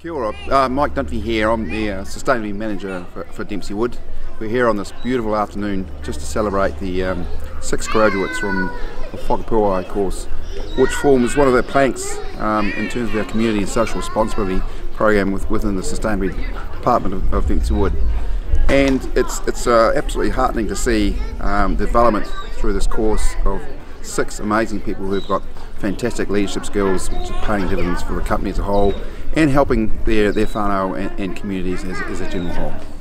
Kia ora. Uh, Mike Dunphy here. I'm the uh, Sustainability Manager for, for, Dempsey Wood. We're here on this beautiful afternoon just to celebrate the um, six graduates from the Whakapuāwai course, which forms one of the planks um, in terms of our community and social responsibility program with, within the Sustainability Department of, of Dempsey Wood. And it's, it's uh, absolutely heartening to see um, development through this course of six amazing people who've got fantastic leadership skills, which are paying dividends for the company as a whole, and helping their, their whānau and, and communities as, as a general whole.